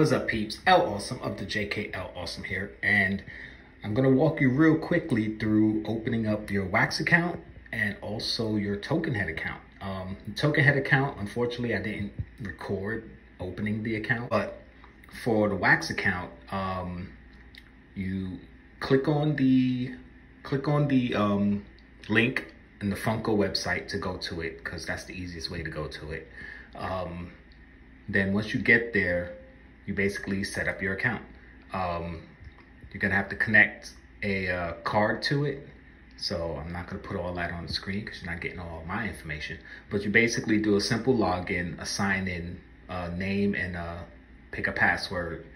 What's up peeps? L Awesome of the JKL Awesome here and I'm gonna walk you real quickly through opening up your Wax account and also your Token Head account. Um, Token Head account, unfortunately I didn't record opening the account, but for the Wax account, um, you click on the click on the um, link in the Funko website to go to it because that's the easiest way to go to it. Um, then once you get there, you basically set up your account. Um, you're gonna have to connect a uh, card to it. So I'm not gonna put all that on the screen because you're not getting all my information. But you basically do a simple login, a sign in, uh, name, and uh, pick a password.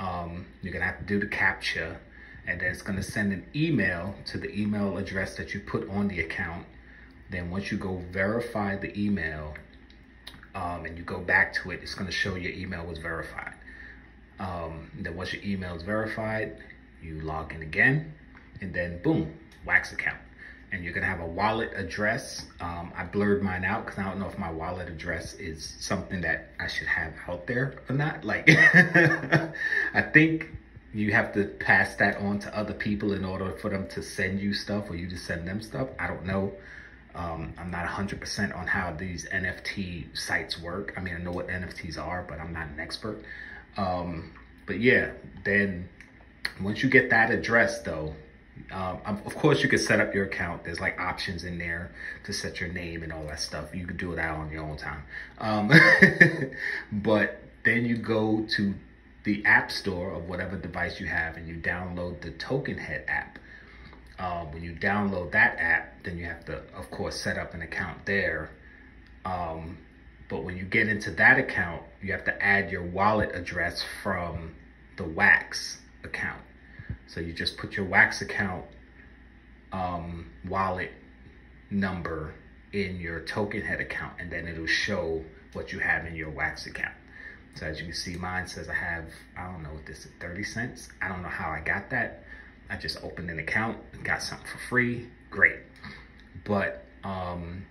Um, you're gonna have to do the CAPTCHA and then it's gonna send an email to the email address that you put on the account. Then once you go verify the email um, and you go back to it, it's gonna show your email was verified. Um, then once your email is verified, you log in again and then boom, Wax account. And you're gonna have a wallet address. Um, I blurred mine out because I don't know if my wallet address is something that I should have out there or not. Like, I think you have to pass that on to other people in order for them to send you stuff or you to send them stuff. I don't know. Um, I'm not 100% on how these NFT sites work. I mean, I know what NFTs are, but I'm not an expert. Um, but yeah, then once you get that address though, um, of course you can set up your account. There's like options in there to set your name and all that stuff. You can do that on your own time. Um, but then you go to the app store of whatever device you have and you download the Token Head app. Um, when you download that app, then you have to, of course, set up an account there. Um, but when you get into that account, you have to add your wallet address from the Wax account. So you just put your Wax account um, wallet number in your token head account and then it'll show what you have in your Wax account. So as you can see, mine says I have, I don't know what this is, 30 cents. I don't know how I got that. I just opened an account and got something for free. Great. But um,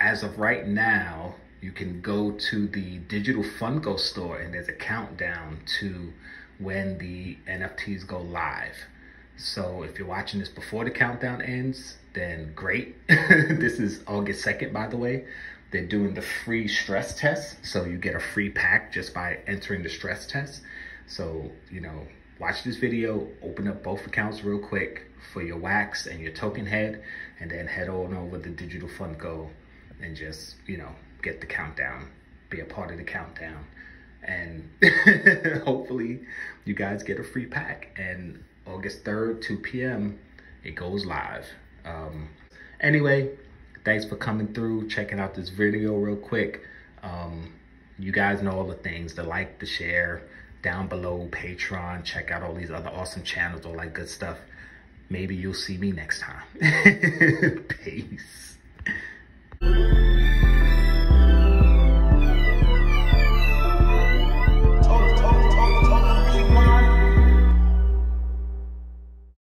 as of right now, you can go to the digital Funko store and there's a countdown to when the NFTs go live. So if you're watching this before the countdown ends, then great. this is August 2nd, by the way. They're doing the free stress test. So you get a free pack just by entering the stress test. So, you know, watch this video, open up both accounts real quick for your wax and your token head, and then head on over to Digital Funko and just, you know, get the countdown, be a part of the countdown. And hopefully you guys get a free pack. And August 3rd, 2 p.m., it goes live. Um, anyway, thanks for coming through, checking out this video real quick. Um, you guys know all the things, the like, the share, down below, Patreon, check out all these other awesome channels, all that good stuff. Maybe you'll see me next time. Peace.